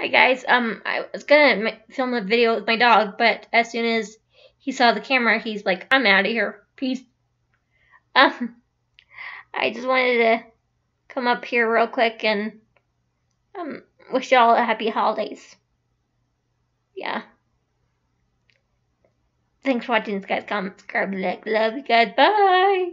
Hi guys, um, I was gonna film a video with my dog, but as soon as he saw the camera, he's like, I'm out of here. Peace. Um, I just wanted to come up here real quick and um, wish y'all a happy holidays. Yeah. Thanks for watching guys. Comment, subscribe, like, love you guys. Bye.